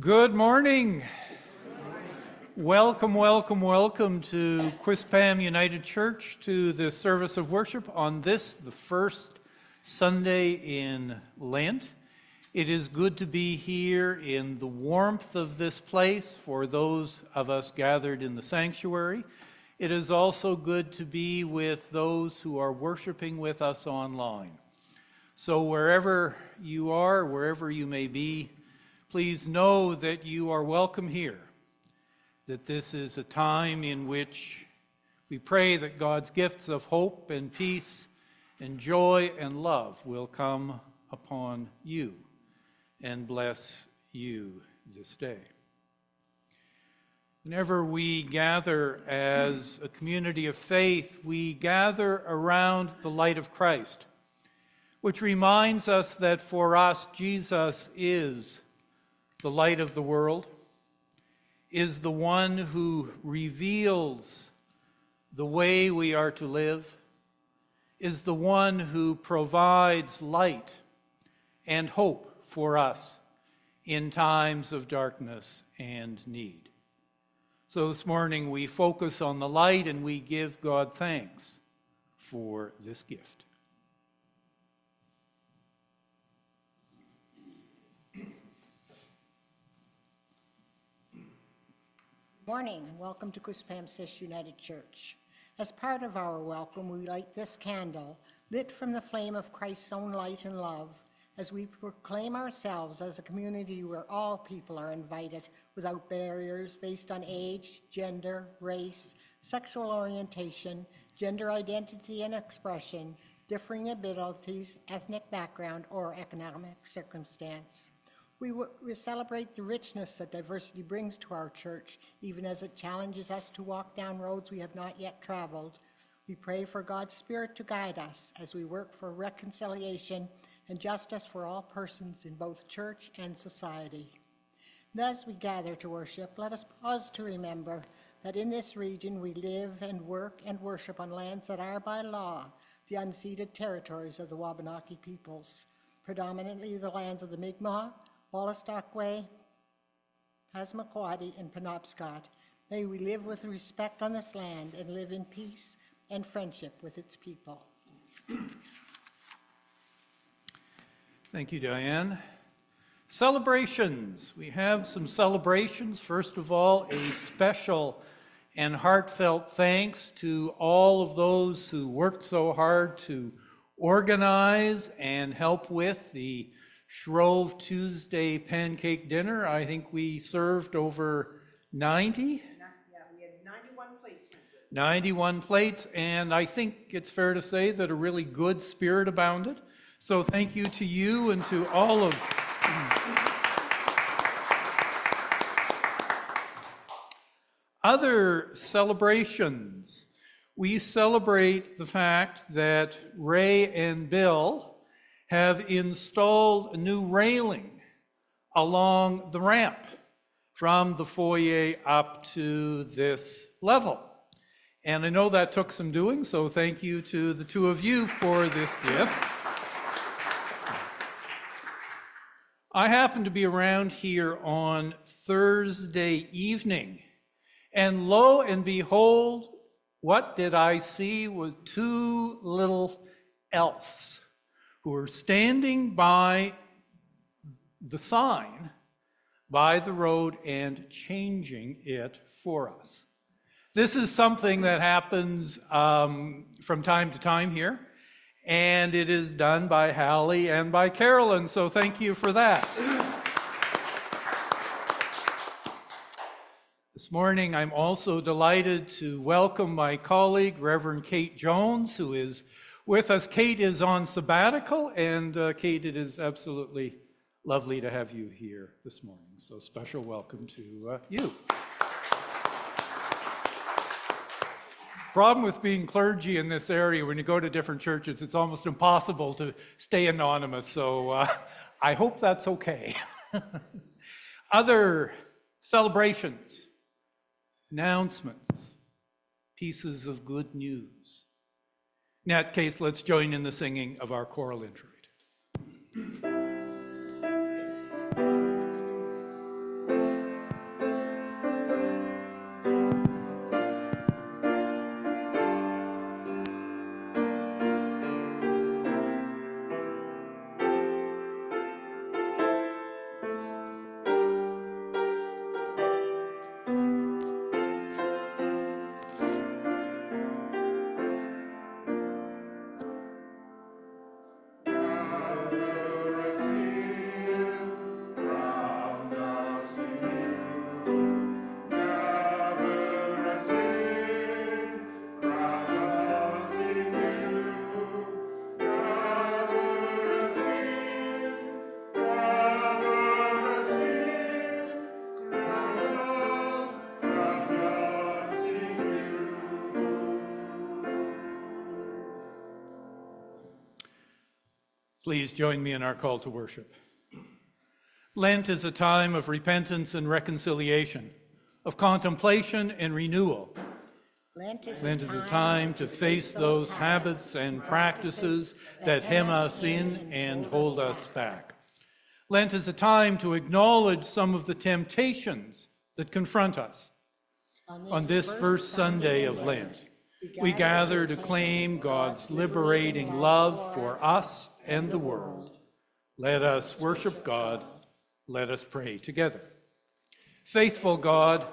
Good morning. Welcome, welcome, welcome to Quispamsis United Church to the service of worship on this, the first Sunday in Lent. It is good to be here in the warmth of this place for those of us gathered in the sanctuary. It is also good to be with those who are worshiping with us online. So, wherever you are, wherever you may be, please know that you are welcome here, that this is a time in which we pray that God's gifts of hope and peace and joy and love will come upon you and bless you this day. Whenever we gather as a community of faith, we gather around the light of Christ which reminds us that for us, Jesus is the light of the world, is the one who reveals the way we are to live, is the one who provides light and hope for us in times of darkness and need. So this morning we focus on the light and we give God thanks for this gift. Morning, welcome to Quispamsis United Church. As part of our welcome, we light this candle, lit from the flame of Christ's own light and love, as we proclaim ourselves as a community where all people are invited without barriers based on age, gender, race, sexual orientation, gender identity and expression, differing abilities, ethnic background, or economic circumstance. We, we celebrate the richness that diversity brings to our church, even as it challenges us to walk down roads we have not yet traveled. We pray for God's Spirit to guide us as we work for reconciliation and justice for all persons in both church and society. And as we gather to worship, let us pause to remember that in this region we live and work and worship on lands that are by law the unceded territories of the Wabanaki peoples, predominantly the lands of the Mi'kmaq, Wolastoqey, Passamaquoddy, and Penobscot. May we live with respect on this land and live in peace and friendship with its people. Thank you, Diane. Celebrations. We have some celebrations. First of all, a special and heartfelt thanks to all of those who worked so hard to organize and help with the Shrove Tuesday pancake dinner. I think we served over 90. Yeah, we had 91 plates. 91 plates, and I think it's fair to say that a really good spirit abounded. So thank you to you and to all of other celebrations. We celebrate the fact that Ray and Bill have installed a new railing along the ramp from the foyer up to this level. And I know that took some doing, so thank you to the two of you for this gift. I happened to be around here on Thursday evening, and lo and behold, what did I see was two little elves who are standing by the sign by the road and changing it for us. This is something that happens um, from time to time here, and it is done by Hallie and by Carolyn, so thank you for that. This morning, I'm also delighted to welcome my colleague, Reverend Kate Jones, who is with us. Kate is on sabbatical, and uh, Kate, it is absolutely lovely to have you here this morning. So, special welcome to uh, you. Problem with being clergy in this area, when you go to different churches, it's almost impossible to stay anonymous. So, uh, I hope that's okay. Other celebrations, announcements, pieces of good news. In that case, let's join in the singing of our choral introit. Please join me in our call to worship. Lent is a time of repentance and reconciliation, of contemplation and renewal. Lent is Lent is a time to face those habits and practices that hem us in and hold us back. Lent is a time to acknowledge some of the temptations that confront us. On this first Sunday of Lent, we gather to claim God's liberating love for us and the world. Let us worship God. Let us pray together. Faithful God,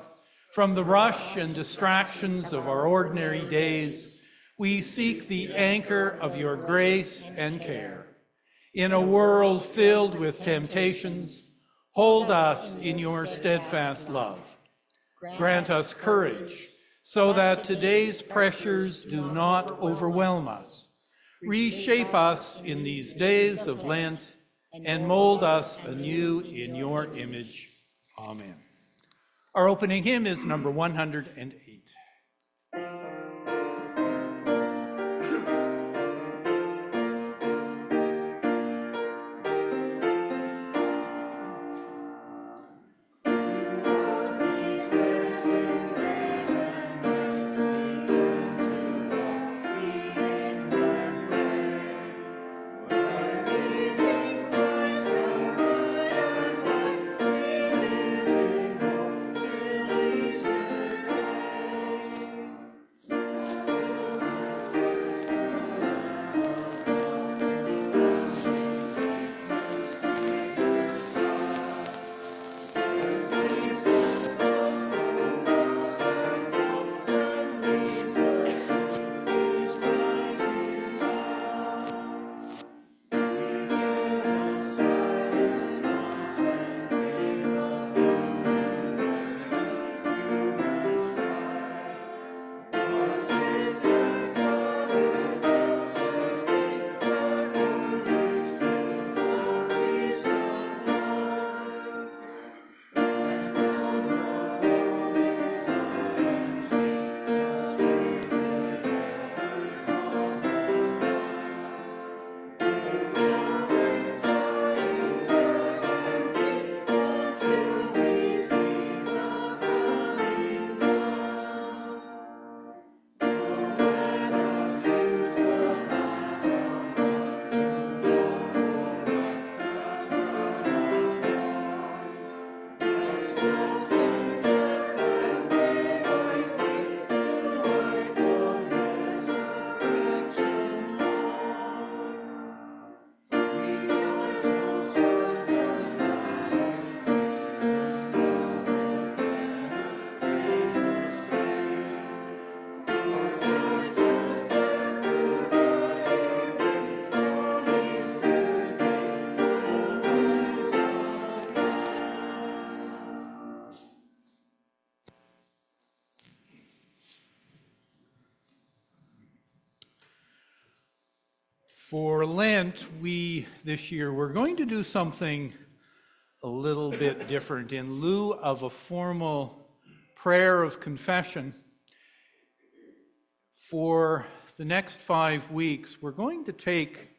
from the rush and distractions of our ordinary days, we seek the anchor of your grace and care. In a world filled with temptations, hold us in your steadfast love. Grant us courage so that today's pressures do not overwhelm us. Reshape us in these days of Lent and mold us anew in your image. Amen. Our opening hymn is number 108. For Lent, we, this year, we're going to do something a little bit different. In lieu of a formal prayer of confession, for the next five weeks, we're going to take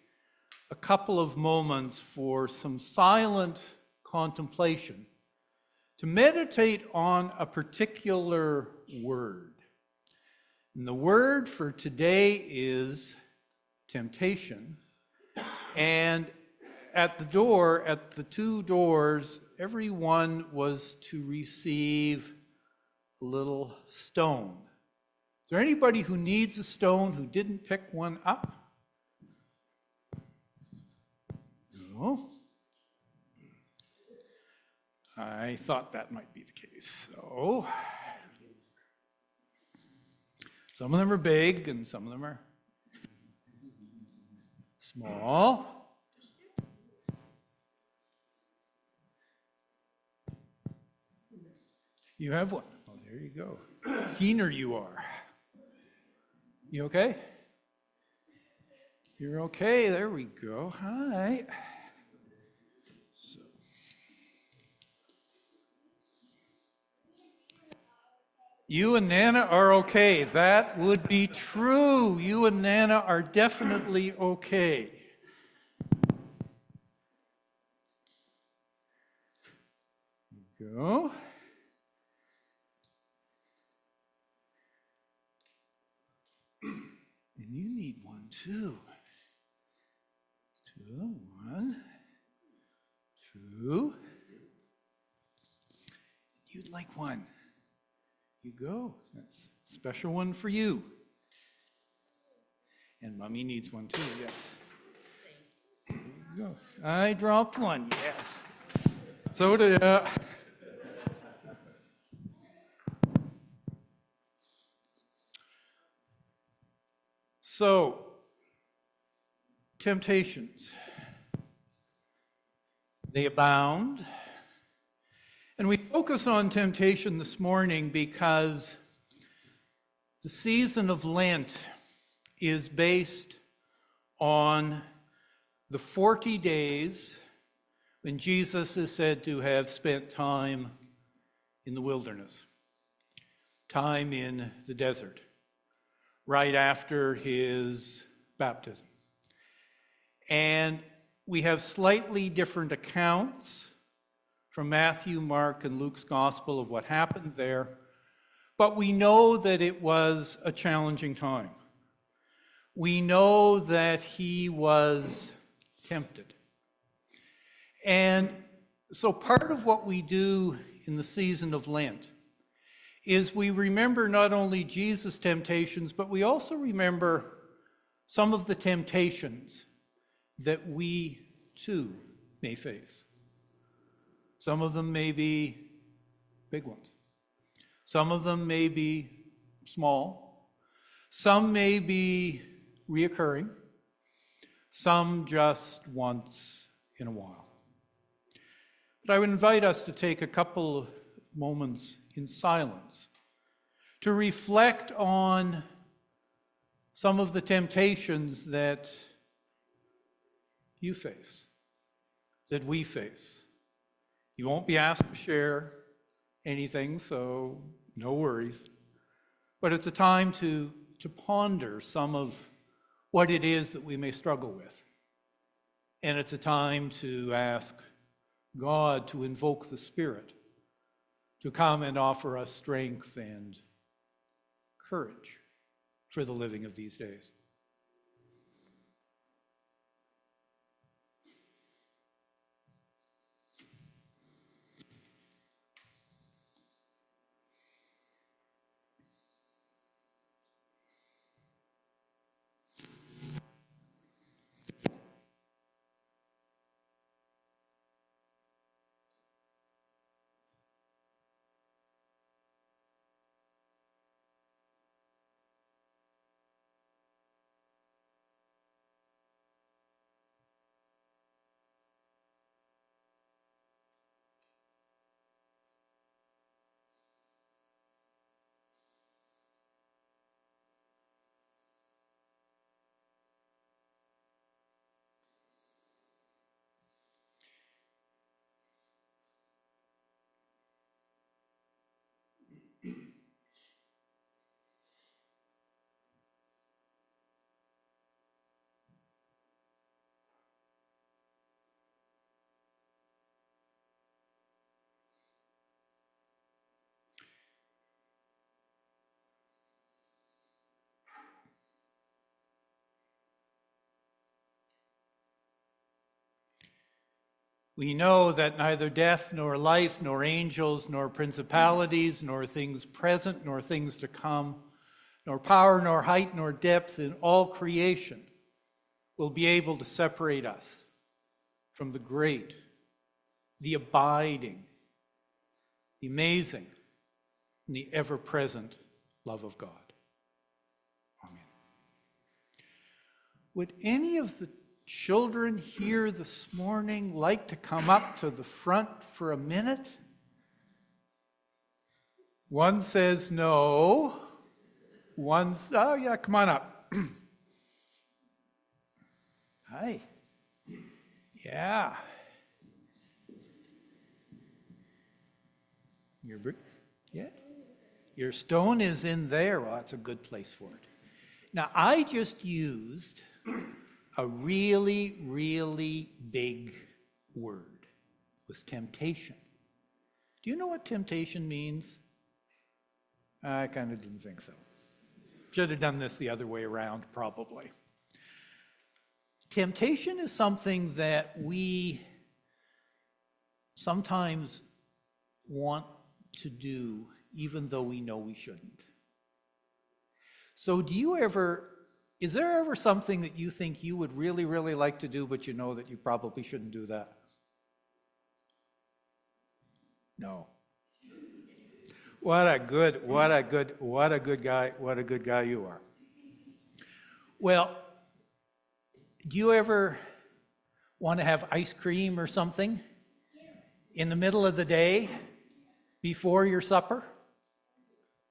a couple of moments for some silent contemplation to meditate on a particular word. And the word for today is temptation. And at the door, at the two doors, everyone was to receive a little stone. Is there anybody who needs a stone who didn't pick one up? No? I thought that might be the case. So, some of them are big and some of them are small. You have one. Well, there you go. Keener you are. You okay? You're okay. There we go. Hi. You and Nana are okay. That would be true. You and Nana are definitely okay. Go. And you need one too. Two, one, two. You'd like one. You go. That's a special one for you. And mommy needs one too, yes. There you go. I dropped one, yes. So did I. So, temptations. They abound. And we focus on temptation this morning because the season of Lent is based on the 40 days when Jesus is said to have spent time in the wilderness, time in the desert, right after his baptism. And we have slightly different accounts from Matthew, Mark, and Luke's gospel of what happened there, but we know that it was a challenging time. We know that he was tempted. And so part of what we do in the season of Lent is we remember not only Jesus' temptations, but we also remember some of the temptations that we too may face. Some of them may be big ones. Some of them may be small. Some may be reoccurring. Some just once in a while. But I would invite us to take a couple of moments in silence to reflect on some of the temptations that you face, that we face. You won't be asked to share anything, so no worries. But it's a time to, to ponder some of what it is that we may struggle with. And it's a time to ask God to invoke the Spirit to come and offer us strength and courage for the living of these days. We know that neither death, nor life, nor angels, nor principalities, nor things present, nor things to come, nor power, nor height, nor depth in all creation will be able to separate us from the great, the abiding, the amazing, and the ever present love of God. Amen. Would any of the children here this morning like to come up to the front for a minute? One says no. One, oh yeah, come on up. Hi. Yeah. Your, yeah. Your stone is in there. Well, that's a good place for it. Now, I just used a really, really big word was temptation. Do you know what temptation means? I kind of didn't think so. Should have done this the other way around, probably. Temptation is something that we sometimes want to do even though we know we shouldn't. So, do you ever, is there ever something that you think you would really, really like to do, but you know that you probably shouldn't do that? No. What a good, what a good, what a good guy, what a good guy you are. Well, do you ever want to have ice cream or something in the middle of the day before your supper?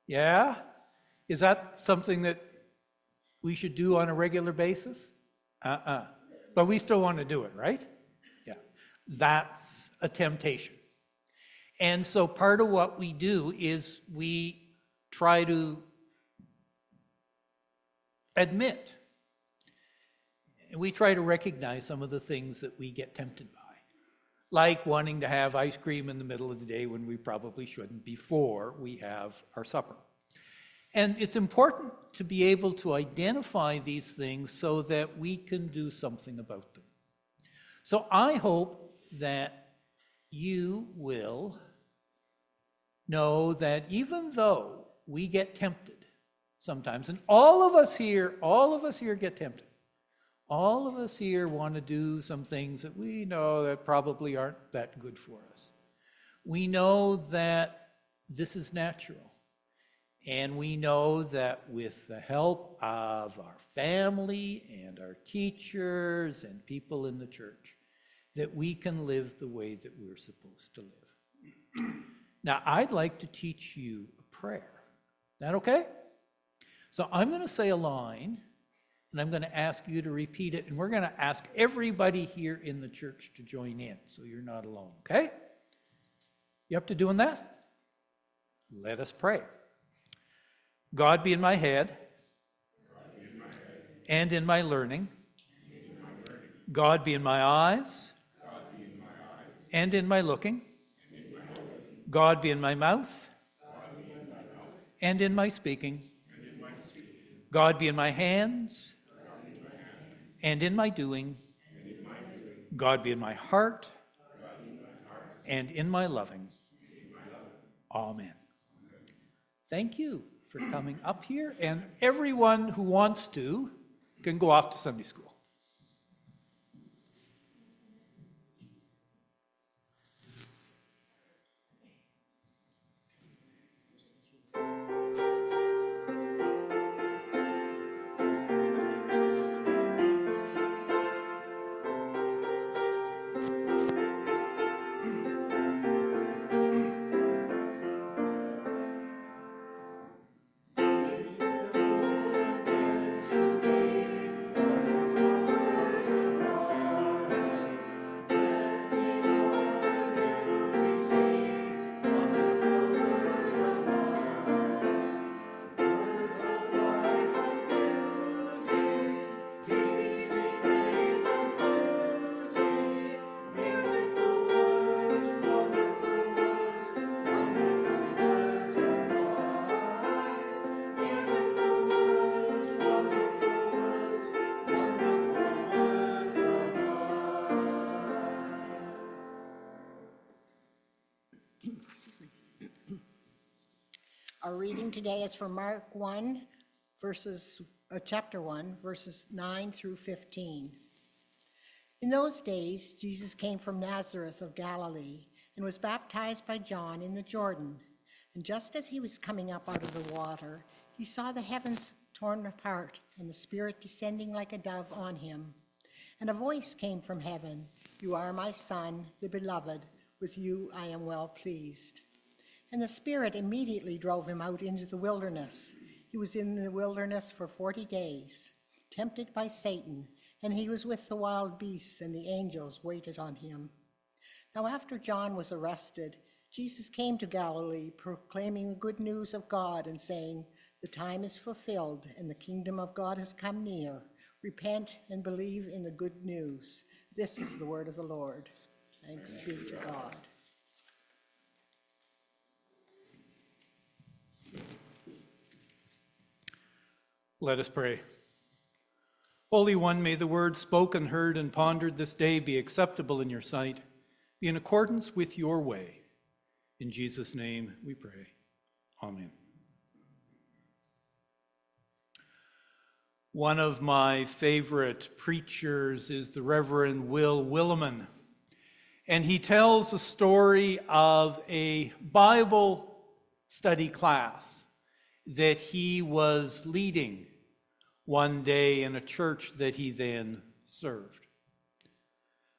Yeah? Is that something that we should do on a regular basis? Uh-uh. But we still want to do it, right? Yeah. That's a temptation. And so part of what we do is we try to admit, and we try to recognize some of the things that we get tempted by, like wanting to have ice cream in the middle of the day when we probably shouldn't before we have our supper. And it's important to be able to identify these things so that we can do something about them. So I hope that you will know that even though we get tempted sometimes, and all of us here, all of us here get tempted. All of us here want to do some things that we know that probably aren't that good for us. We know that this is natural. And we know that with the help of our family and our teachers and people in the church, that we can live the way that we're supposed to live. Now, I'd like to teach you a prayer. That okay? So I'm going to say a line, and I'm going to ask you to repeat it, and we're going to ask everybody here in the church to join in, so you're not alone, okay? You up to doing that? Let us pray. God be in my head and in my learning. God be in my eyes and in my looking. God be in my mouth and in my speaking. God be in my hands and in my doing. God be in my heart and in my loving. Amen. Thank you for coming up here, and everyone who wants to can go off to Sunday school. Our reading today is from Mark 1, verses, uh, chapter 1, verses 9 through 15. In those days, Jesus came from Nazareth of Galilee and was baptized by John in the Jordan. And just as he was coming up out of the water, he saw the heavens torn apart and the Spirit descending like a dove on him. And a voice came from heaven You are my Son, the beloved. With you I am well pleased. And the Spirit immediately drove him out into the wilderness. He was in the wilderness for 40 days, tempted by Satan, and he was with the wild beasts, and the angels waited on him. Now, after John was arrested, Jesus came to Galilee, proclaiming the good news of God and saying, The time is fulfilled, and the kingdom of God has come near. Repent and believe in the good news. This is the word of the Lord. Thanks be to God. Let us pray. Holy One, may the words spoken, heard, and pondered this day be acceptable in your sight, be in accordance with your way. In Jesus' name we pray. Amen. One of my favorite preachers is the Reverend Will Willimon, and he tells a story of a Bible study class that he was leading one day in a church that he then served.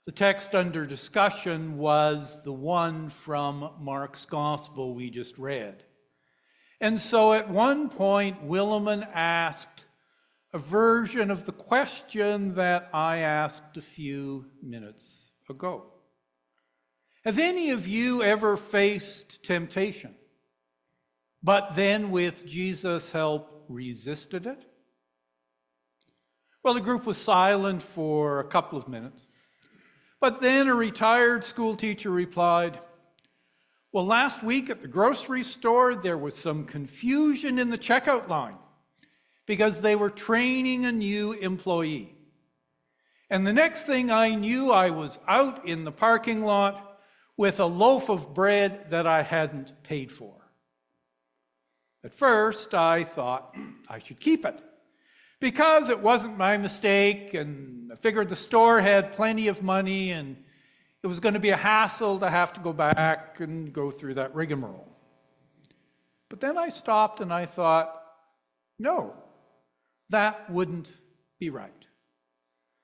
The text under discussion was the one from Mark's gospel we just read. And so at one point, Willimon asked a version of the question that I asked a few minutes ago. Have any of you ever faced temptation, but then with Jesus' help resisted it? Well, the group was silent for a couple of minutes. But then a retired school teacher replied, Well, last week at the grocery store, there was some confusion in the checkout line because they were training a new employee. And the next thing I knew, I was out in the parking lot with a loaf of bread that I hadn't paid for. At first, I thought I should keep it because it wasn't my mistake, and I figured the store had plenty of money, and it was going to be a hassle to have to go back and go through that rigmarole. But then I stopped and I thought, no, that wouldn't be right.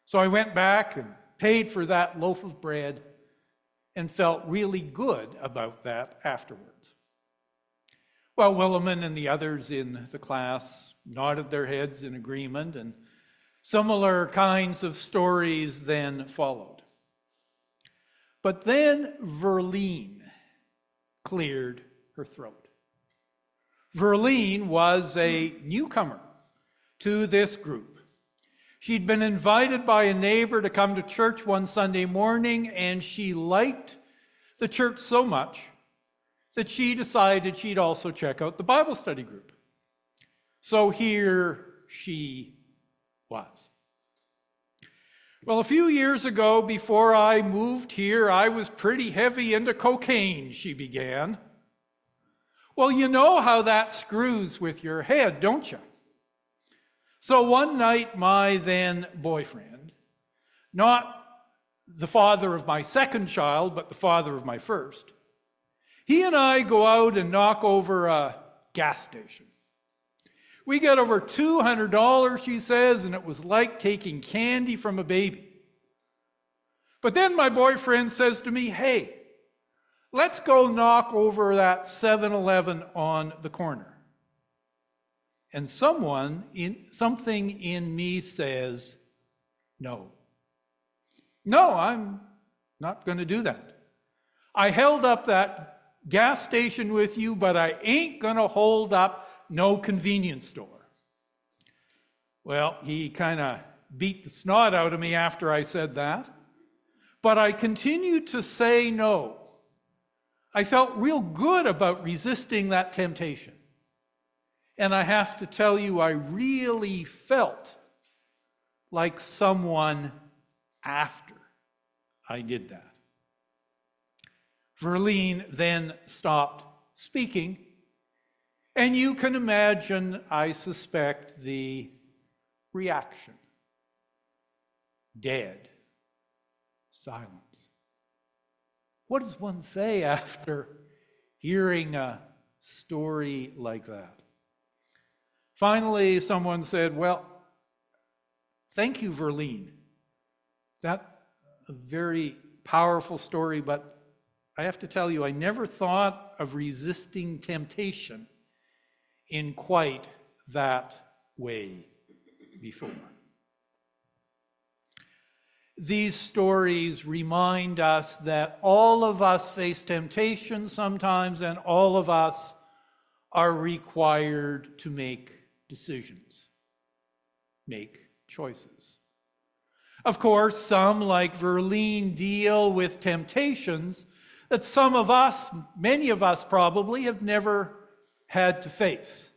So I went back and paid for that loaf of bread and felt really good about that afterwards. Well, Willimon and the others in the class nodded their heads in agreement, and similar kinds of stories then followed. But then Verline cleared her throat. Verline was a newcomer to this group. She'd been invited by a neighbor to come to church one Sunday morning, and she liked the church so much that she decided she'd also check out the Bible study group. So here she was. Well, a few years ago, before I moved here, I was pretty heavy into cocaine, she began. Well, you know how that screws with your head, don't you? So one night, my then boyfriend, not the father of my second child, but the father of my first, he and I go out and knock over a gas station. We got over $200, she says, and it was like taking candy from a baby. But then my boyfriend says to me, Hey, let's go knock over that 7 Eleven on the corner. And someone, in, something in me says, No. No, I'm not going to do that. I held up that gas station with you, but I ain't going to hold up no convenience store. Well, he kind of beat the snot out of me after I said that, but I continued to say no. I felt real good about resisting that temptation. And I have to tell you, I really felt like someone after I did that. Verline then stopped speaking and you can imagine, I suspect, the reaction dead silence. What does one say after hearing a story like that? Finally, someone said, Well, thank you, Verline. That a very powerful story, but I have to tell you, I never thought of resisting temptation in quite that way before. These stories remind us that all of us face temptation sometimes, and all of us are required to make decisions, make choices. Of course, some, like Verline, deal with temptations that some of us, many of us probably, have never had to face.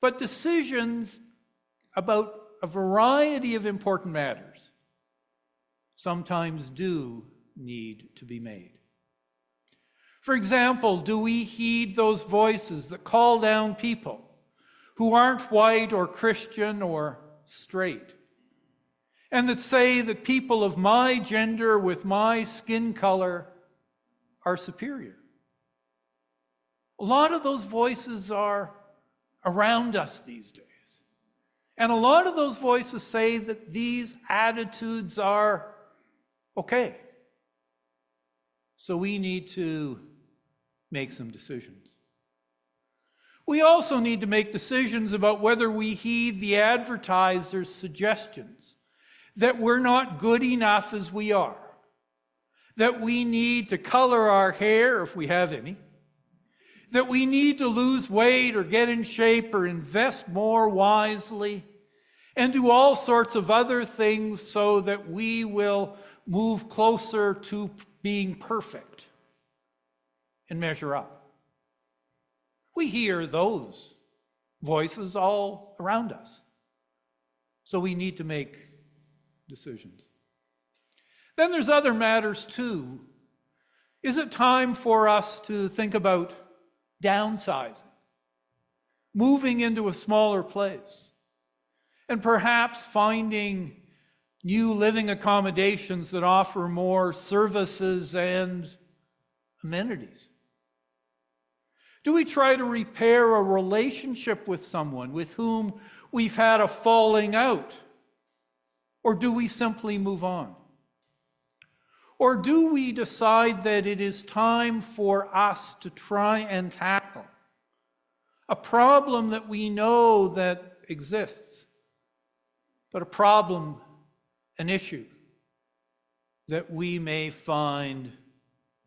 but decisions about a variety of important matters sometimes do need to be made. For example, do we heed those voices that call down people who aren't white or Christian or straight? And that say that people of my gender with my skin color are superior. A lot of those voices are around us these days. And a lot of those voices say that these attitudes are okay. So we need to make some decisions. We also need to make decisions about whether we heed the advertiser's suggestions that we're not good enough as we are, that we need to color our hair if we have any, that we need to lose weight or get in shape or invest more wisely, and do all sorts of other things so that we will move closer to being perfect and measure up. We hear those voices all around us. So we need to make decisions. Then there's other matters too. Is it time for us to think about downsizing, moving into a smaller place, and perhaps finding new living accommodations that offer more services and amenities? Do we try to repair a relationship with someone with whom we've had a falling out? Or do we simply move on? Or do we decide that it is time for us to try and tackle a problem that we know that exists, but a problem, an issue that we may find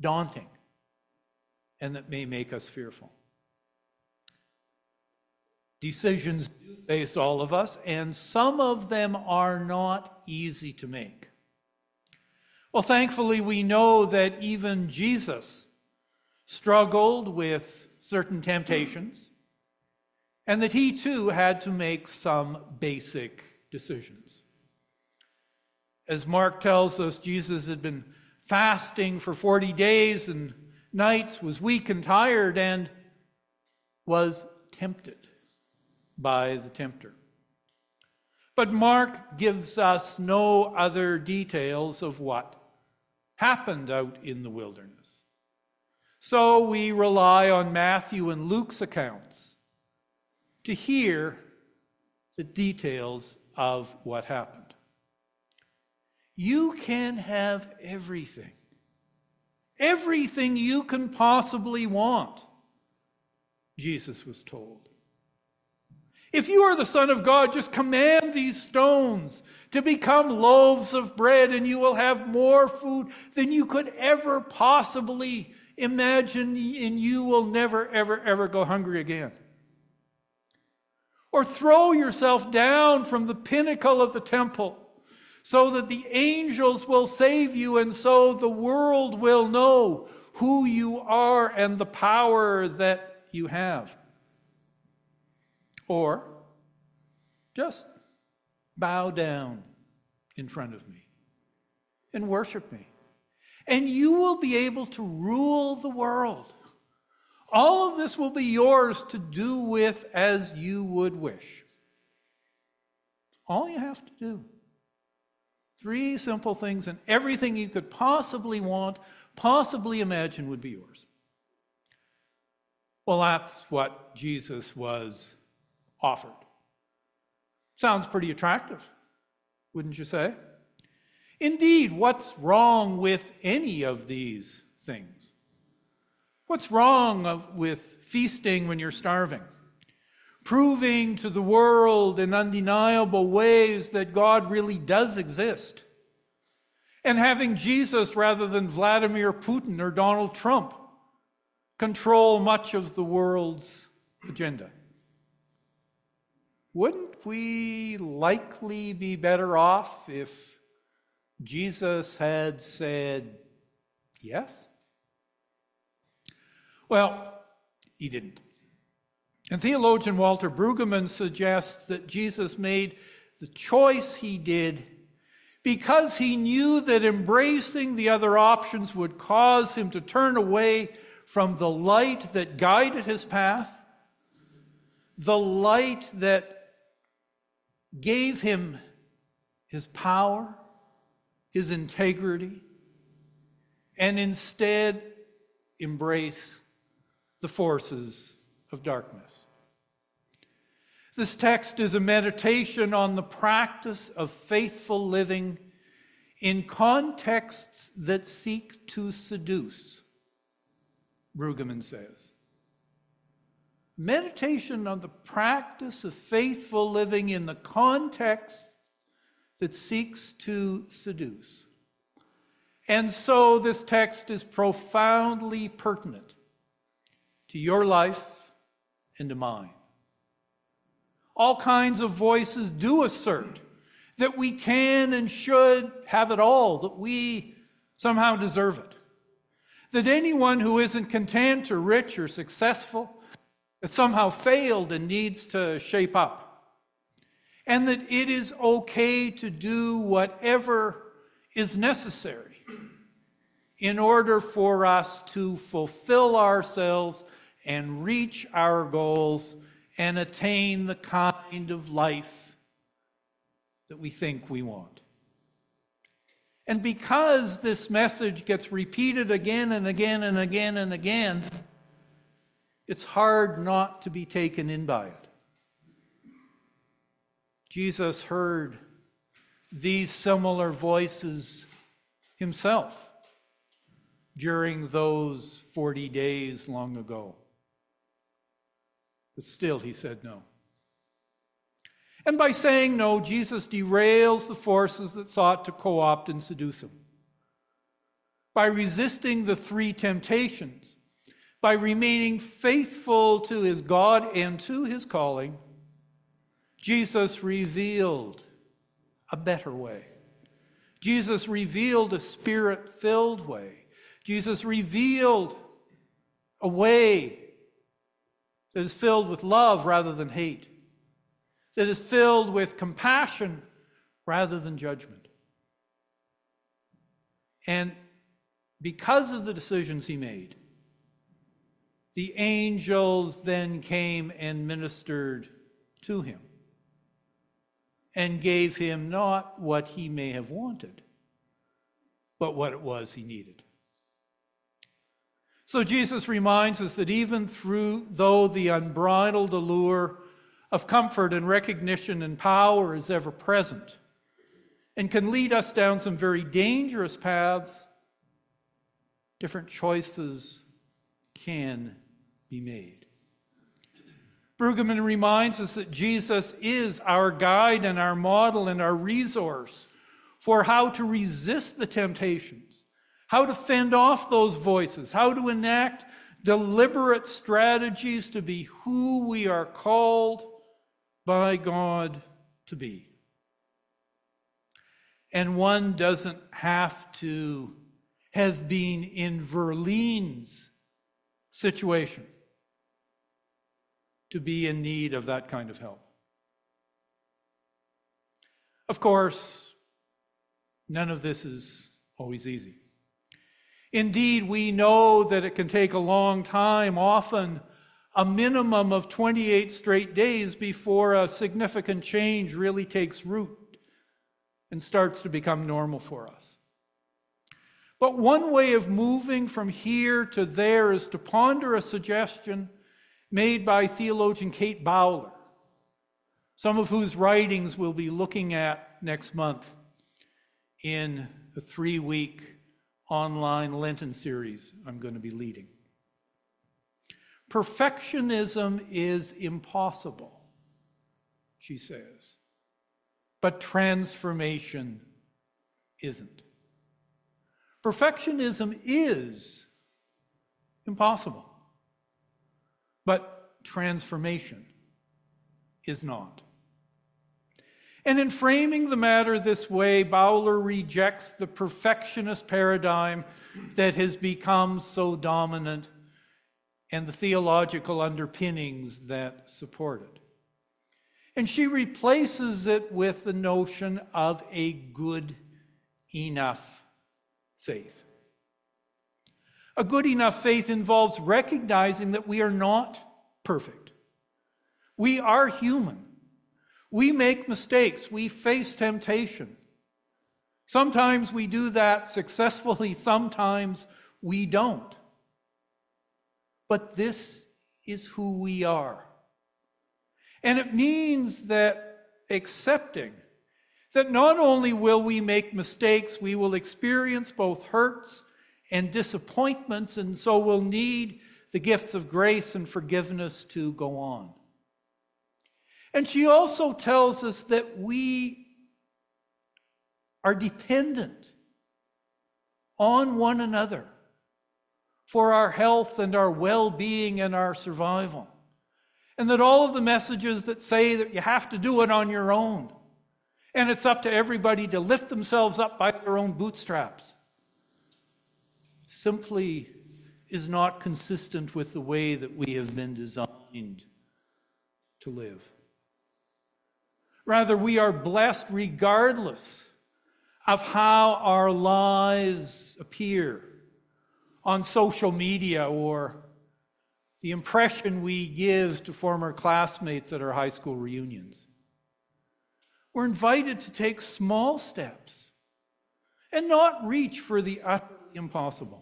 daunting and that may make us fearful? Decisions do face all of us, and some of them are not easy to make. Well, thankfully, we know that even Jesus struggled with certain temptations, and that he too had to make some basic decisions. As Mark tells us, Jesus had been fasting for 40 days and nights, was weak and tired, and was tempted by the tempter. But Mark gives us no other details of what happened out in the wilderness. So we rely on Matthew and Luke's accounts to hear the details of what happened. You can have everything, everything you can possibly want, Jesus was told. If you are the Son of God, just command these stones to become loaves of bread, and you will have more food than you could ever possibly imagine, and you will never, ever, ever go hungry again. Or throw yourself down from the pinnacle of the temple so that the angels will save you, and so the world will know who you are and the power that you have. Or just bow down in front of me and worship me. And you will be able to rule the world. All of this will be yours to do with as you would wish. All you have to do. Three simple things, and everything you could possibly want, possibly imagine would be yours. Well, that's what Jesus was offered. Sounds pretty attractive, wouldn't you say? Indeed, what's wrong with any of these things? What's wrong of, with feasting when you're starving? Proving to the world in undeniable ways that God really does exist. And having Jesus rather than Vladimir Putin or Donald Trump control much of the world's agenda. Wouldn't we likely be better off if Jesus had said yes? Well, he didn't. And theologian Walter Brueggemann suggests that Jesus made the choice he did because he knew that embracing the other options would cause him to turn away from the light that guided his path, the light that gave him his power, his integrity, and instead embrace the forces of darkness. This text is a meditation on the practice of faithful living in contexts that seek to seduce, Brueggemann says. Meditation on the practice of faithful living in the context that seeks to seduce. And so this text is profoundly pertinent to your life and to mine. All kinds of voices do assert that we can and should have it all, that we somehow deserve it. That anyone who isn't content or rich or successful has somehow failed and needs to shape up. And that it is okay to do whatever is necessary in order for us to fulfill ourselves and reach our goals and attain the kind of life that we think we want. And because this message gets repeated again and again and again and again, it's hard not to be taken in by it. Jesus heard these similar voices himself during those 40 days long ago. But still, he said no. And by saying no, Jesus derails the forces that sought to co opt and seduce him. By resisting the three temptations, by remaining faithful to his God and to his calling, Jesus revealed a better way. Jesus revealed a spirit filled way. Jesus revealed a way that is filled with love rather than hate, that is filled with compassion rather than judgment. And because of the decisions he made, the angels then came and ministered to him and gave him not what he may have wanted, but what it was he needed. So Jesus reminds us that even through though the unbridled allure of comfort and recognition and power is ever present and can lead us down some very dangerous paths, different choices can be made. Brueggemann reminds us that Jesus is our guide and our model and our resource for how to resist the temptations how to fend off those voices, how to enact deliberate strategies to be who we are called by God to be. And one doesn't have to have been in Verlene's situation to be in need of that kind of help. Of course, none of this is always easy. Indeed, we know that it can take a long time, often a minimum of 28 straight days before a significant change really takes root and starts to become normal for us. But one way of moving from here to there is to ponder a suggestion made by theologian Kate Bowler, some of whose writings we'll be looking at next month in a three week online Lenten series I'm going to be leading. Perfectionism is impossible, she says, but transformation isn't. Perfectionism is impossible, but transformation is not. And in framing the matter this way, Bowler rejects the perfectionist paradigm that has become so dominant and the theological underpinnings that support it. And she replaces it with the notion of a good enough faith. A good enough faith involves recognizing that we are not perfect. We are human. We make mistakes. We face temptation. Sometimes we do that successfully, sometimes we don't. But this is who we are. And it means that accepting that not only will we make mistakes, we will experience both hurts and disappointments, and so will need the gifts of grace and forgiveness to go on. And she also tells us that we are dependent on one another for our health and our well being and our survival. And that all of the messages that say that you have to do it on your own and it's up to everybody to lift themselves up by their own bootstraps simply is not consistent with the way that we have been designed to live. Rather, we are blessed regardless of how our lives appear on social media or the impression we give to former classmates at our high school reunions. We're invited to take small steps and not reach for the utterly impossible.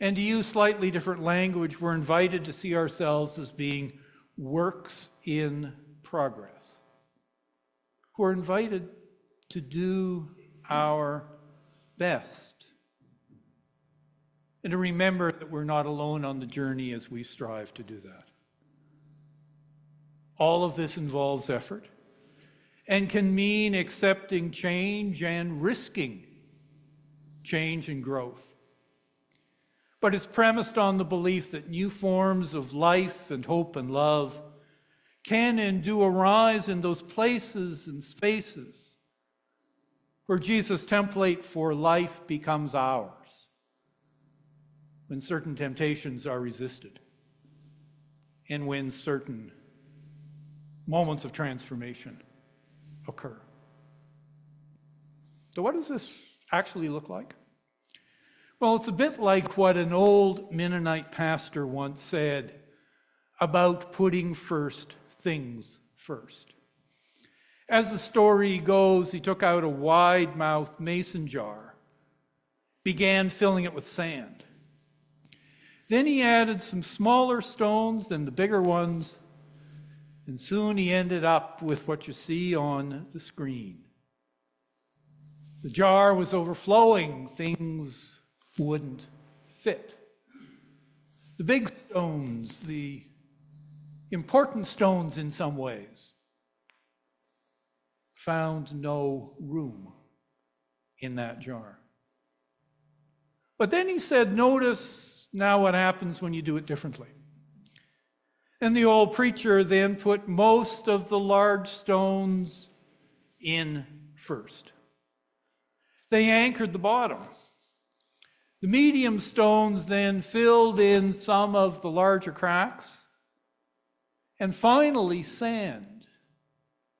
And to use slightly different language, we're invited to see ourselves as being works in progress. We're invited to do our best. And to remember that we're not alone on the journey as we strive to do that. All of this involves effort and can mean accepting change and risking change and growth. But it's premised on the belief that new forms of life and hope and love can and do arise in those places and spaces where Jesus' template for life becomes ours, when certain temptations are resisted, and when certain moments of transformation occur. So, what does this actually look like? Well, it's a bit like what an old Mennonite pastor once said about putting first things first. As the story goes, he took out a wide mouthed mason jar, began filling it with sand. Then he added some smaller stones than the bigger ones, and soon he ended up with what you see on the screen. The jar was overflowing, things wouldn't fit. The big stones, the important stones in some ways, found no room in that jar. But then he said, Notice now what happens when you do it differently. And the old preacher then put most of the large stones in first. They anchored the bottom. The medium stones then filled in some of the larger cracks. And finally, sand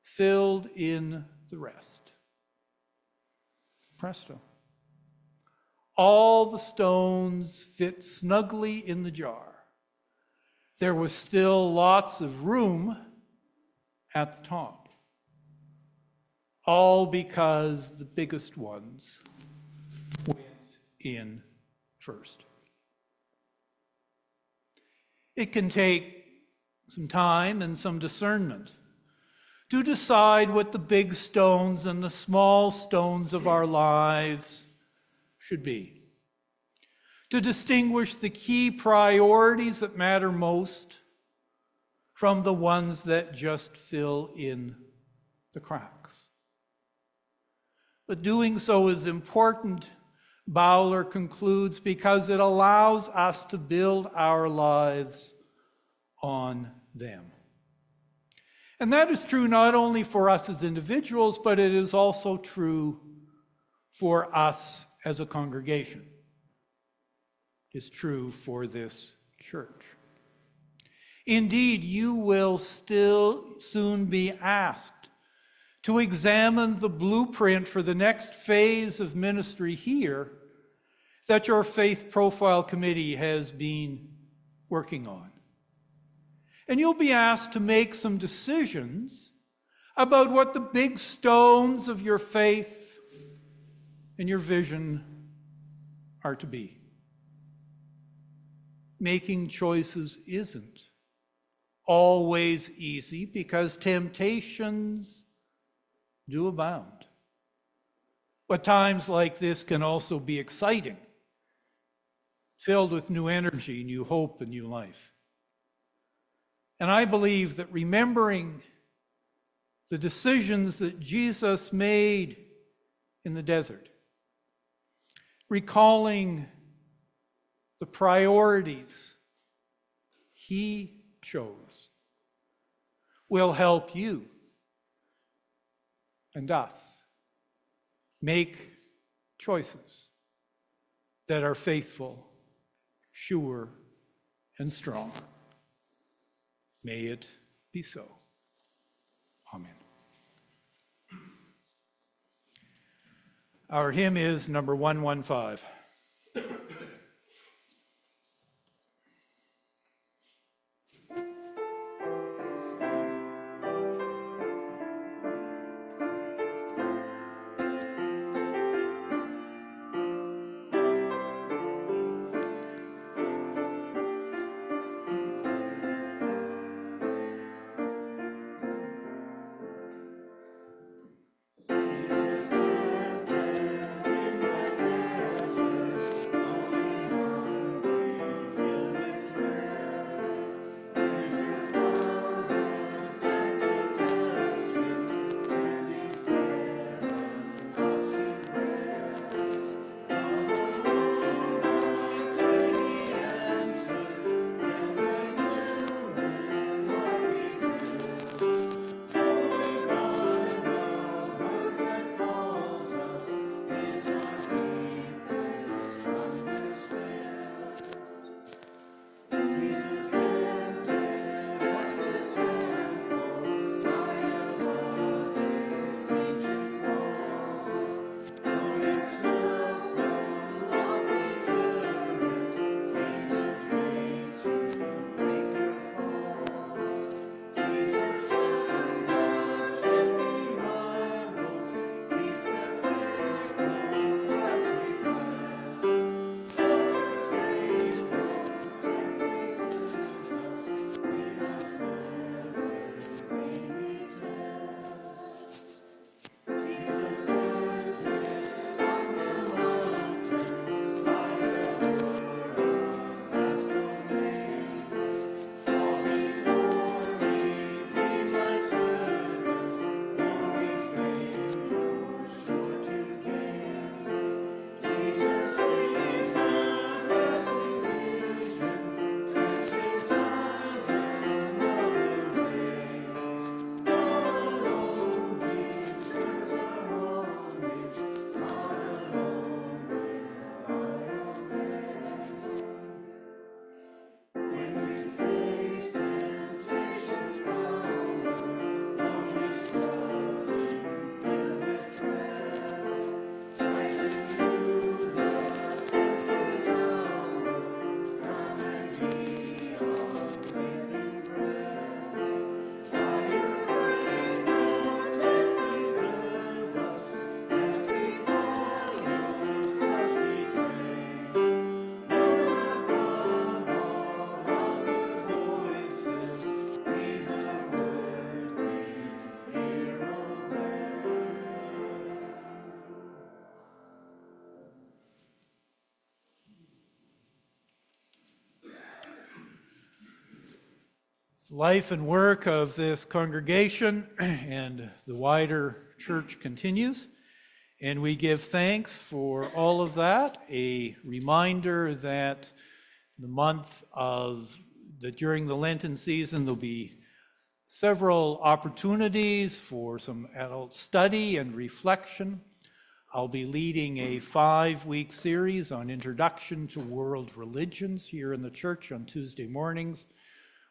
filled in the rest. Presto. All the stones fit snugly in the jar. There was still lots of room at the top. All because the biggest ones went in first. It can take some time and some discernment to decide what the big stones and the small stones of our lives should be. To distinguish the key priorities that matter most from the ones that just fill in the cracks. But doing so is important, Bowler concludes, because it allows us to build our lives on them. And that is true not only for us as individuals, but it is also true for us as a congregation. It is true for this church. Indeed, you will still soon be asked to examine the blueprint for the next phase of ministry here that your faith profile committee has been working on. And you'll be asked to make some decisions about what the big stones of your faith and your vision are to be. Making choices isn't always easy because temptations do abound. But times like this can also be exciting, filled with new energy, new hope, and new life. And I believe that remembering the decisions that Jesus made in the desert, recalling the priorities he chose, will help you and us make choices that are faithful, sure, and strong. May it be so. Amen. Our hymn is number 115. Life and work of this congregation and the wider church continues, and we give thanks for all of that. A reminder that the month of, that during the Lenten season, there'll be several opportunities for some adult study and reflection I'll be leading a five-week series on Introduction to World Religions here in the church on Tuesday mornings.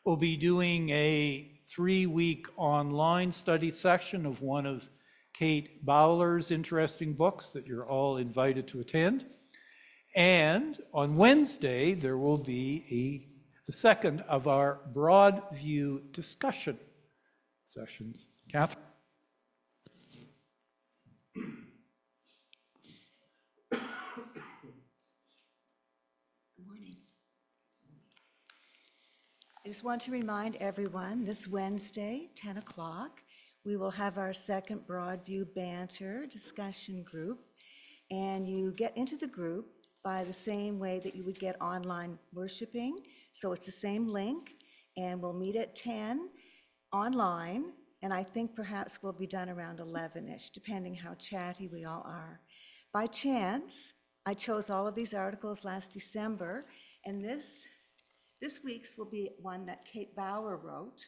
We'll be doing a three-week online study session of one of Kate Bowler's interesting books that you're all invited to attend. And on Wednesday, there will be a, the second of our broad view discussion sessions. Catherine? I just want to remind everyone, this Wednesday, 10 o'clock, we will have our second Broadview Banter discussion group. And you get into the group by the same way that you would get online worshiping. So it's the same link, and we'll meet at 10 online. And I think perhaps we'll be done around 11-ish, depending how chatty we all are. By chance, I chose all of these articles last December, and this this week's will be one that Kate Bowler wrote,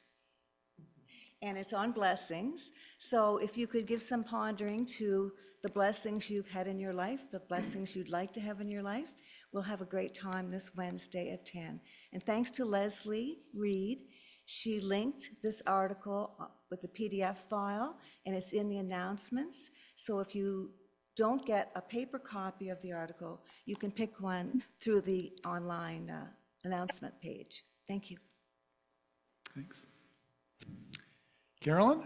and it's on blessings. So if you could give some pondering to the blessings you've had in your life, the blessings you'd like to have in your life, we'll have a great time this Wednesday at 10. And thanks to Leslie Reed, she linked this article uh, with the PDF file, and it's in the announcements. So if you don't get a paper copy of the article, you can pick one through the online uh, announcement page. Thank you. Thanks. Carolyn?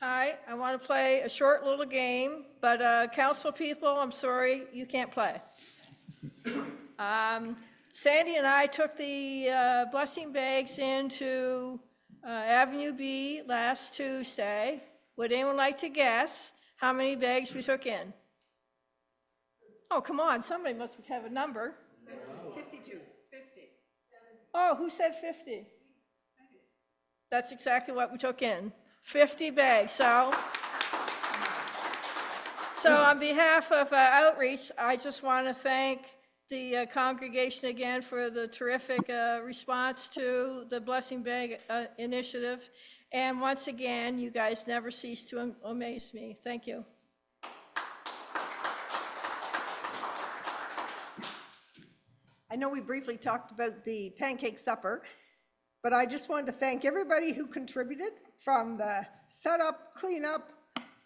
Hi, I want to play a short little game, but uh, council people, I'm sorry, you can't play. Um, Sandy and I took the uh, blessing bags into uh, Avenue B last Tuesday. Would anyone like to guess how many bags we took in? Oh, come on, somebody must have a number. 52. 50. Oh, who said 50? That's exactly what we took in, 50 bags, so. So on behalf of uh, Outreach, I just want to thank the uh, congregation again for the terrific uh, response to the Blessing Bag uh, Initiative. And once again, you guys never cease to am- amaze me. Thank you. I know we briefly talked about the pancake supper, but I just wanted to thank everybody who contributed from the setup, cleanup,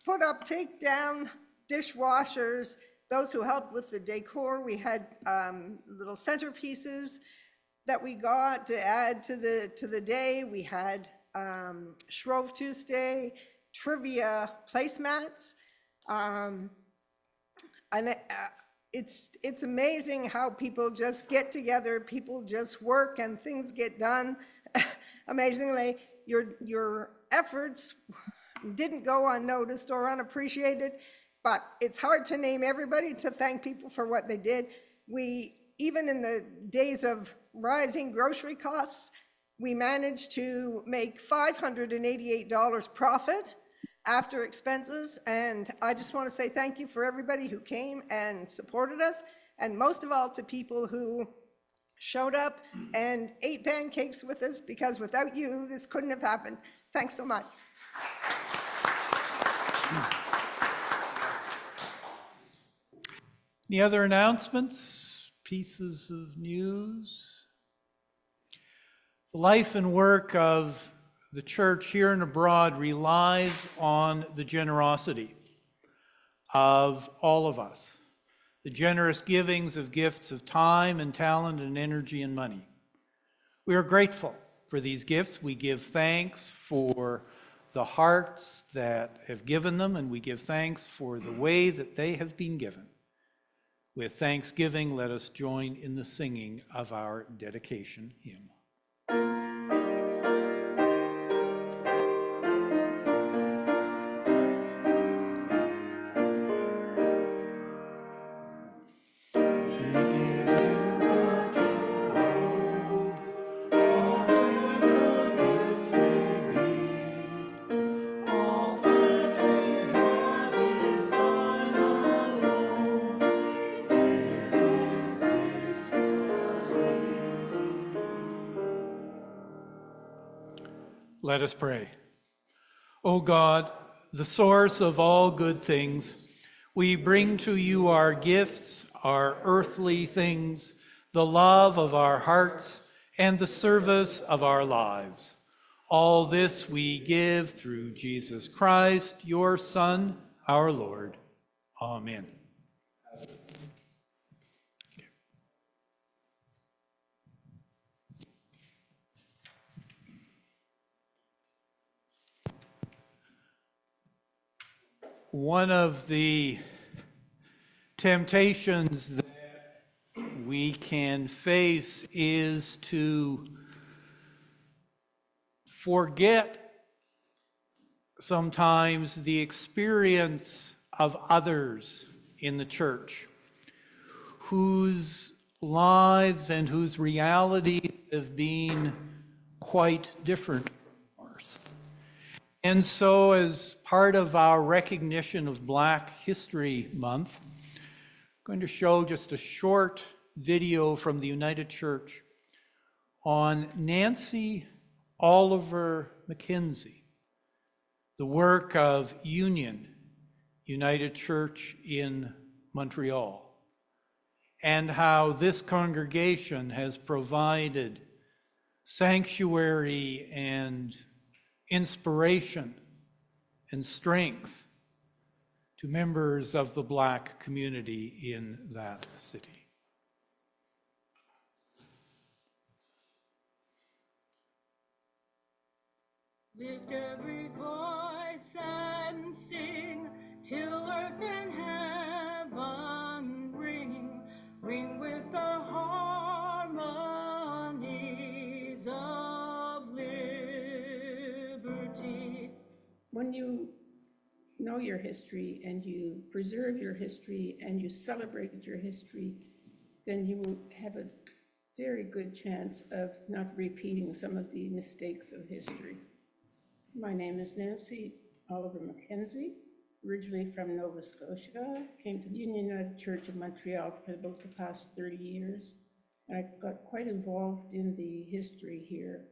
put up, take down, dishwashers, those who helped with the decor. We had um, little centerpieces that we got to add to the, to the day. We had um, Shrove Tuesday, trivia placemats. Um, And uh, it's, it's amazing how people just get together, people just work and things get done. Amazingly, your, your efforts didn't go unnoticed or unappreciated, but it's hard to name everybody to thank people for what they did. We, even in the days of rising grocery costs, we managed to make $588 profit after expenses, and I just want to say thank you for everybody who came and supported us, and most of all to people who showed up and ate pancakes with us, because without you, this couldn't have happened. Thanks so much. Any other announcements, pieces of news? The life and work of the church here and abroad relies on the generosity of all of us, the generous givings of gifts of time and talent and energy and money. We are grateful for these gifts. We give thanks for the hearts that have given them, and we give thanks for the way that they have been given. With thanksgiving, let us join in the singing of our dedication hymn. Let us pray. O God, the source of all good things, we bring to you our gifts, our earthly things, the love of our hearts, and the service of our lives. All this we give through Jesus Christ, your Son, our Lord. Amen. One of the temptations that we can face is to forget sometimes the experience of others in the church whose lives and whose realities have been quite different. And so, as part of our recognition of Black History Month, I'm going to show just a short video from the United Church on Nancy Oliver Mackenzie, the work of Union United Church in Montreal, and how this congregation has provided sanctuary and inspiration and strength to members of the Black community in that city. Lift every voice and sing till earth and heaven ring, ring with the harmonies of when you know your history and you preserve your history and you celebrate your history, then you will have a very good chance of not repeating some of the mistakes of history. My name is Nancy Oliver Mackenzie, originally from Nova Scotia, came to Union United Church of Montreal for about the past 30 years. And I got quite involved in the history here.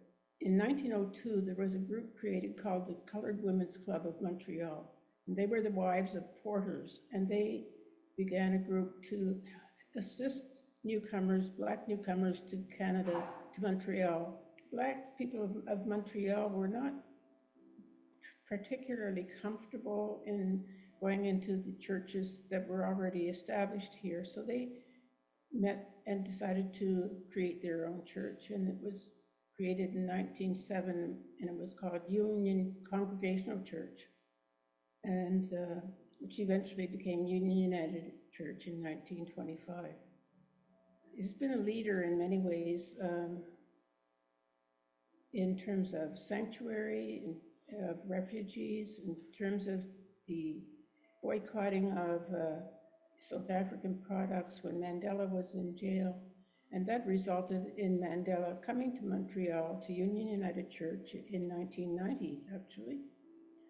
In 1902, there was a group created called the Colored Women's Club of Montreal. And they were the wives of porters, and they began a group to assist newcomers, black newcomers to Canada, to Montreal. Black people of, of Montreal were not particularly comfortable in going into the churches that were already established here. So they met and decided to create their own church. And it was created in 1907, and it was called Union Congregational Church, and uh, which eventually became Union United Church in 1925. He's been a leader in many ways um, in terms of sanctuary, in of refugees, in terms of the boycotting of uh, South African products when Mandela was in jail. And that resulted in Mandela coming to Montreal to Union United Church in 1990, actually.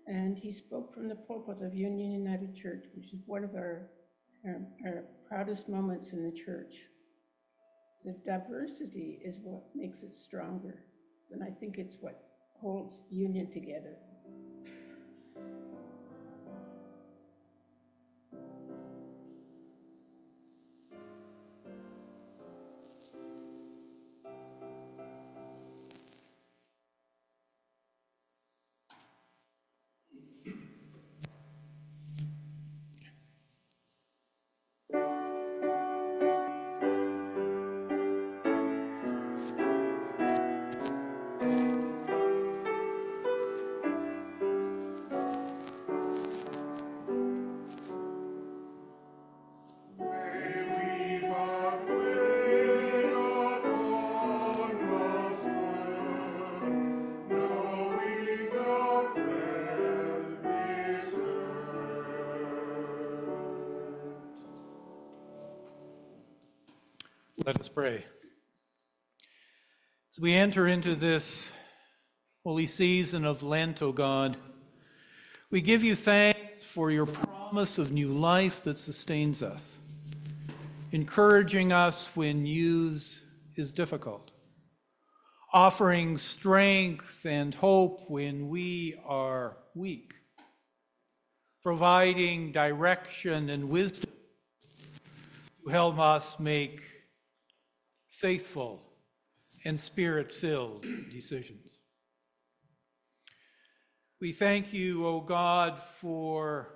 And he spoke from the pulpit of Union United Church, which is one of our, our, our proudest moments in the church. The diversity is what makes it stronger. And I think it's what holds union together. Let us pray. As we enter into this holy season of Lent, O God, we give you thanks for your promise of new life that sustains us, encouraging us when news is difficult, offering strength and hope when we are weak, providing direction and wisdom to help us make faithful and spirit-filled decisions. We thank you, O God, for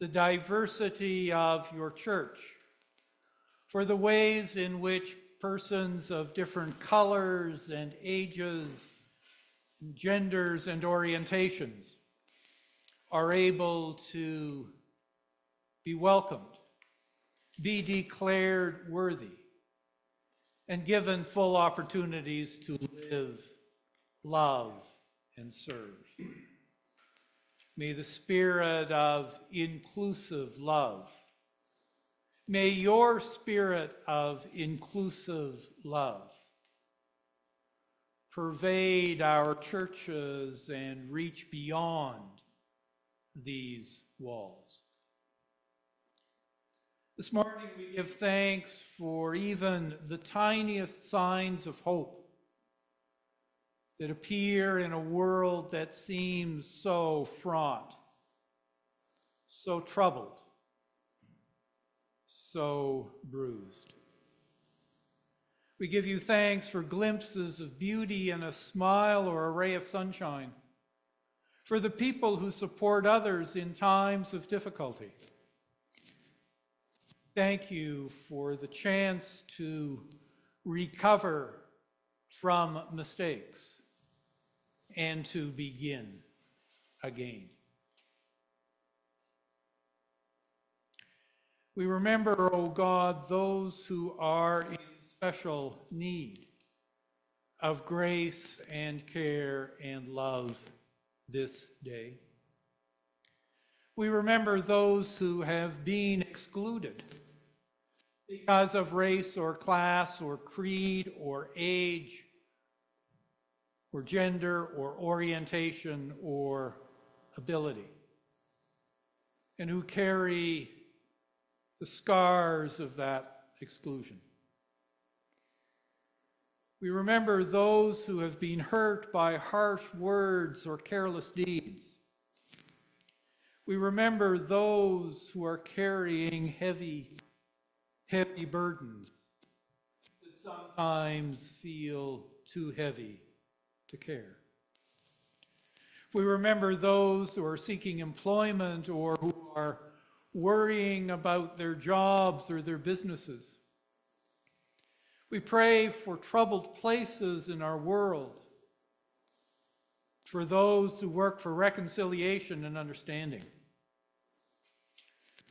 the diversity of your church, for the ways in which persons of different colors and ages, genders and orientations are able to be welcomed, be declared worthy, and given full opportunities to live, love, and serve. May the spirit of inclusive love, may your spirit of inclusive love pervade our churches and reach beyond these walls. This morning, we give thanks for even the tiniest signs of hope that appear in a world that seems so fraught, so troubled, so bruised. We give you thanks for glimpses of beauty and a smile or a ray of sunshine, for the people who support others in times of difficulty. Thank you for the chance to recover from mistakes and to begin again. We remember, O God, those who are in special need of grace and care and love this day. We remember those who have been excluded because of race or class or creed or age or gender or orientation or ability, and who carry the scars of that exclusion. We remember those who have been hurt by harsh words or careless deeds. We remember those who are carrying heavy, heavy burdens that sometimes feel too heavy to care. We remember those who are seeking employment or who are worrying about their jobs or their businesses. We pray for troubled places in our world, for those who work for reconciliation and understanding.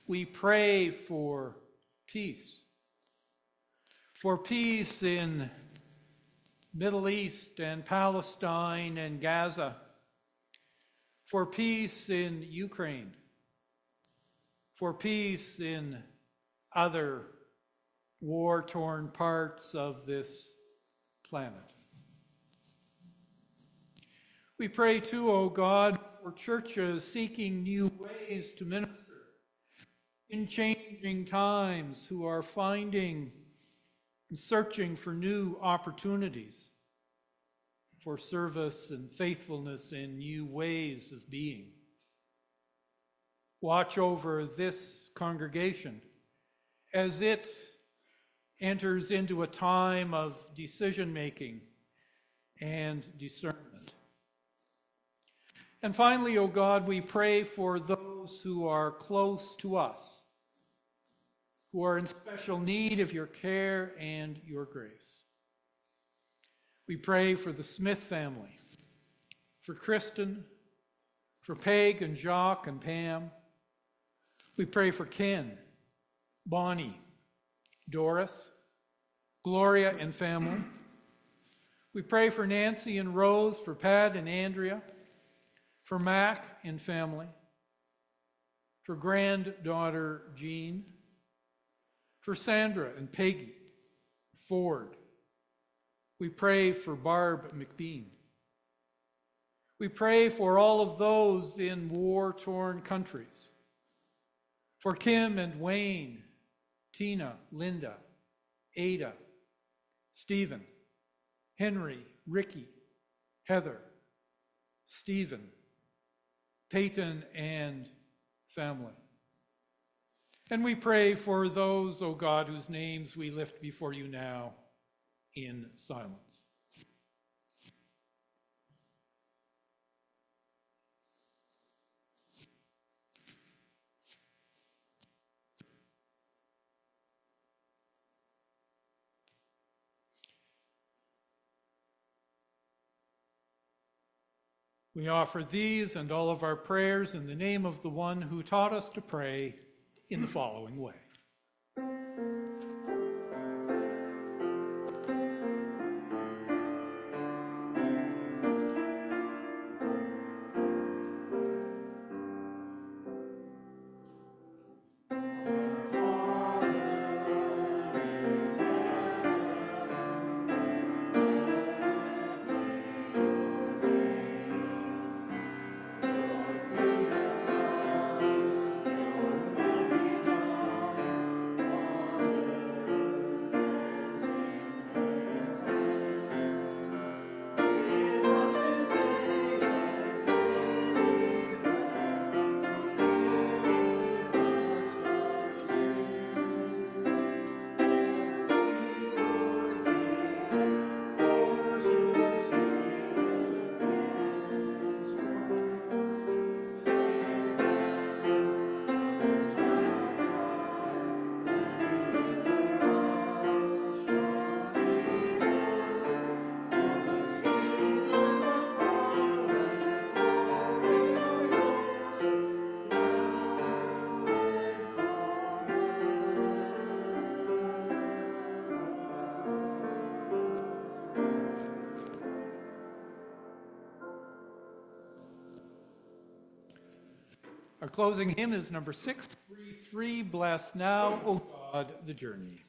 We pray for peace, for peace in Middle East and Palestine and Gaza, for peace in Ukraine, for peace in other war-torn parts of this planet. We pray too, O God, for churches seeking new ways to minister in changing times who are finding and searching for new opportunities for service and faithfulness in new ways of being. Watch over this congregation as it enters into a time of decision making and discernment. And finally, O God, we pray for those who are close to us, who are in special need of your care and your grace. We pray for the Smith family, for Kristen, for Peg and Jacques and Pam. We pray for Ken, Bonnie, Doris, Gloria and family. We pray for Nancy and Rose, for Pat and Andrea, for Mac and family, for granddaughter Jean, for Sandra and Peggy, Ford. We pray for Barb McBean. We pray for all of those in war torn countries, for Kim and Wayne, Tina, Linda, Ada, Stephen, Henry, Ricky, Heather, Stephen, Peyton, and family. And we pray for those, O God, whose names we lift before you now in silence. We offer these and all of our prayers in the name of the one who taught us to pray in the following way. Closing hymn is number 633, Bless Now, O God, the Journey.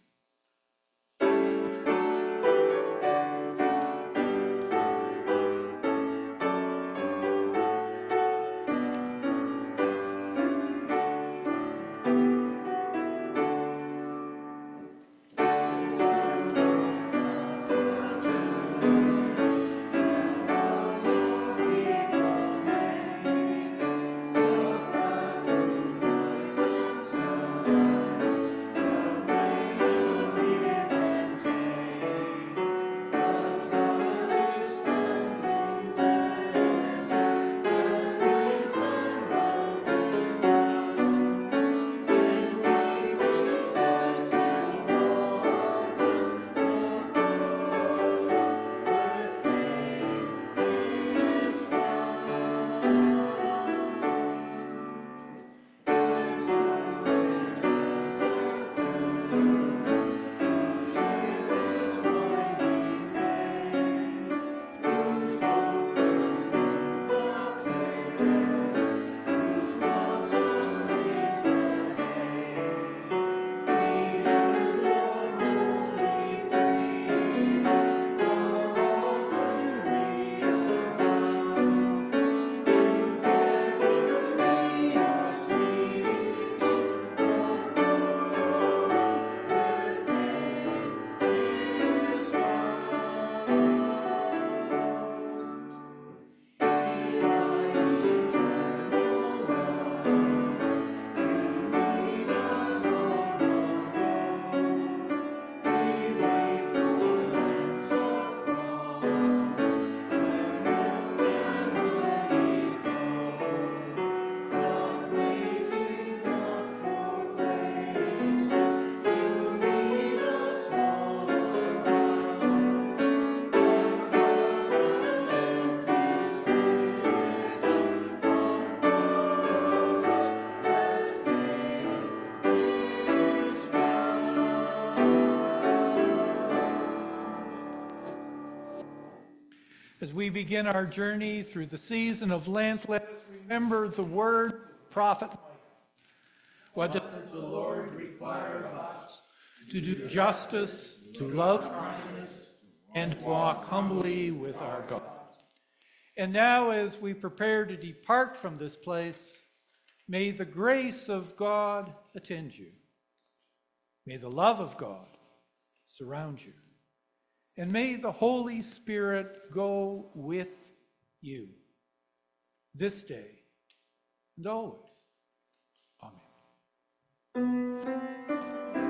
We begin our journey through the season of Lent, let us remember the words of prophet. What does the Lord require of us? To do justice, to love kindness, and walk humbly with our God. And now, as we prepare to depart from this place, may the grace of God attend you. May the love of God surround you. And may the Holy Spirit go with you this day and always. Amen.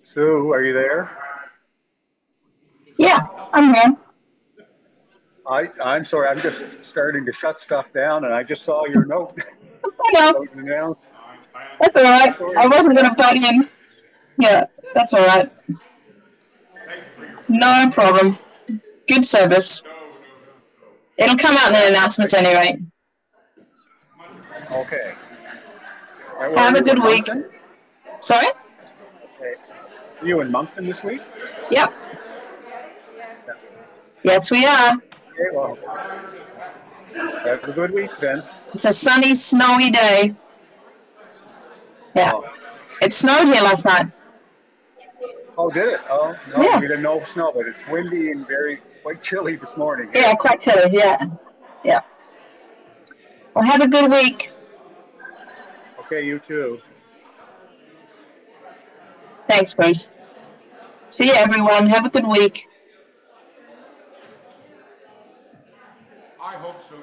Sue, are you there? Yeah, I'm here. I, I'm sorry, I'm just starting to shut stuff down and I just saw your note. I know. That's all right. I wasn't going to butt in. Yeah, that's all right. No problem. Good service. It'll come out in the announcements anyway. Okay. Have a good week. Moncton? Sorry? Okay. You in Moncton this week? Yep. Yes, we are. Okay, well. Have a good week then. It's a sunny, snowy day. Yeah. Oh. It snowed here last night. Oh, did it? Oh, no, Yeah. we didn't no snow, but it's windy and very, quite chilly this morning. Yeah, quite chilly. Yeah. Yeah. Well, have a good week. Okay, you too. Thanks, Bruce. See you, everyone. Have a good week. I hope so